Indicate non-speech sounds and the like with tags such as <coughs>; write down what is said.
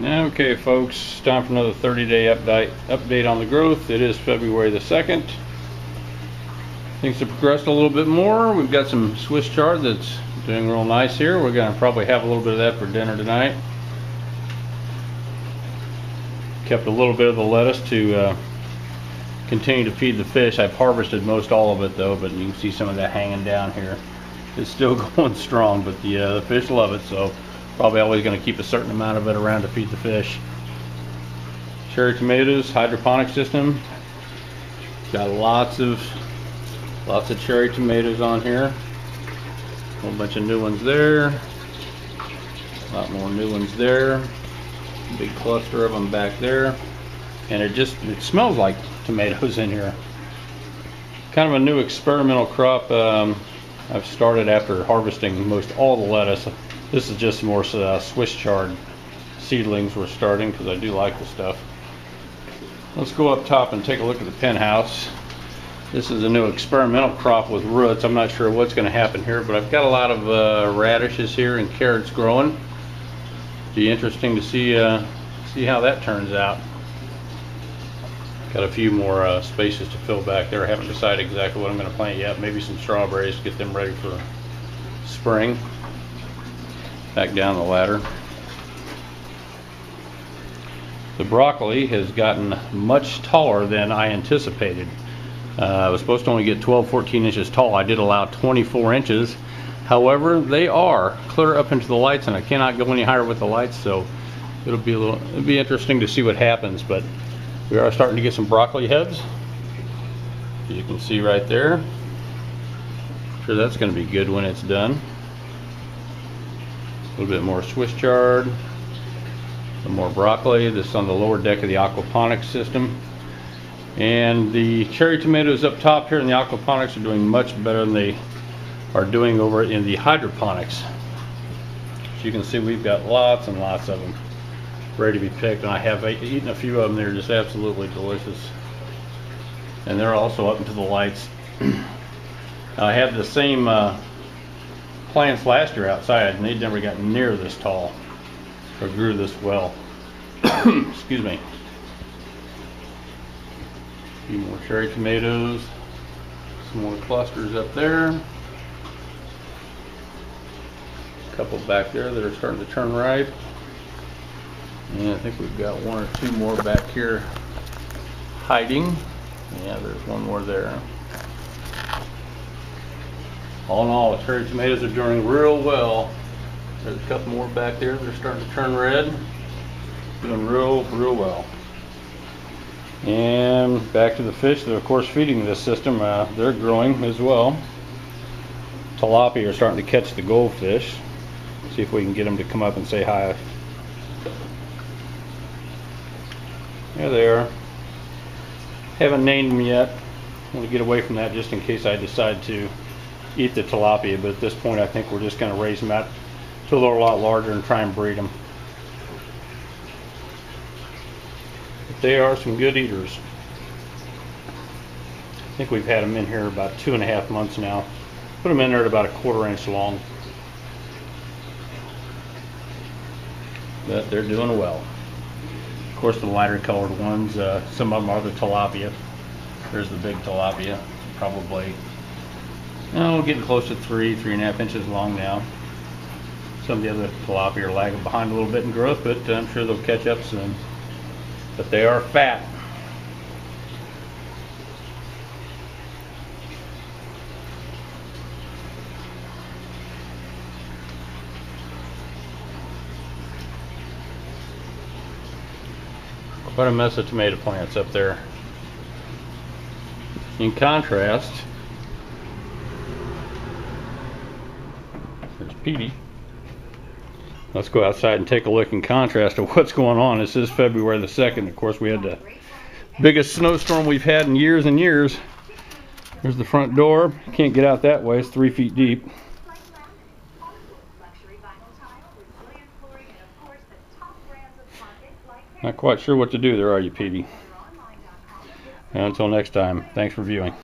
Okay, folks, time for another 30-day update update on the growth. It is February the 2nd. Things have progressed a little bit more. We've got some Swiss chard that's doing real nice here. We're going to probably have a little bit of that for dinner tonight. Kept a little bit of the lettuce to uh, continue to feed the fish. I've harvested most all of it though, but you can see some of that hanging down here. It's still <laughs> going strong, but the, uh, the fish love it, so Probably always going to keep a certain amount of it around to feed the fish. Cherry tomatoes, hydroponic system. Got lots of lots of cherry tomatoes on here. A whole bunch of new ones there. A lot more new ones there. Big cluster of them back there. And it just it smells like tomatoes in here. Kind of a new experimental crop um, I've started after harvesting most all the lettuce. This is just more uh, Swiss chard seedlings we're starting because I do like the stuff. Let's go up top and take a look at the penthouse. This is a new experimental crop with roots. I'm not sure what's going to happen here, but I've got a lot of uh, radishes here and carrots growing. Be interesting to see uh, see how that turns out. Got a few more uh, spaces to fill back there. I haven't decided exactly what I'm going to plant yet. Maybe some strawberries, get them ready for spring back down the ladder. The broccoli has gotten much taller than I anticipated. Uh, I was supposed to only get 12, 14 inches tall. I did allow 24 inches. However, they are clear up into the lights and I cannot go any higher with the lights, so it'll be a little, it'll be interesting to see what happens, but we are starting to get some broccoli heads. As you can see right there. I'm sure that's going to be good when it's done. A little bit more Swiss chard, some more broccoli. This is on the lower deck of the aquaponics system. And the cherry tomatoes up top here in the aquaponics are doing much better than they are doing over in the hydroponics. As you can see, we've got lots and lots of them ready to be picked. And I have eaten a few of them. They're just absolutely delicious. And they're also up into the lights. <clears throat> I have the same uh, plants last year outside and they never got near this tall or grew this well. <coughs> Excuse me. A few more cherry tomatoes, some more clusters up there. A couple back there that are starting to turn ripe. And I think we've got one or two more back here hiding. Yeah, there's one more there all in all, the cherry tomatoes are doing real well. There's a couple more back there. They're starting to turn red. Doing real, real well. And back to the fish. They're of course feeding this system. Uh, they're growing as well. Tilapia are starting to catch the goldfish. See if we can get them to come up and say hi. There they are. Haven't named them yet. I want to get away from that just in case I decide to eat the tilapia, but at this point I think we're just going to raise them out to they're a lot larger and try and breed them. But they are some good eaters. I think we've had them in here about two and a half months now. Put them in there at about a quarter inch long. But they're doing well. Of course the lighter colored ones, uh, some of them are the tilapia. There's the big tilapia, probably Oh, getting close to three, three and a half inches long now. Some of the other tilapia are lagging behind a little bit in growth, but I'm sure they'll catch up soon. But they are fat. Quite a mess of tomato plants up there. In contrast, Petey. Let's go outside and take a look in contrast to what's going on. This is February the 2nd. Of course, we had the biggest snowstorm we've had in years and years. There's the front door. Can't get out that way. It's three feet deep. Not quite sure what to do there, are you, Petey? Until next time, thanks for viewing.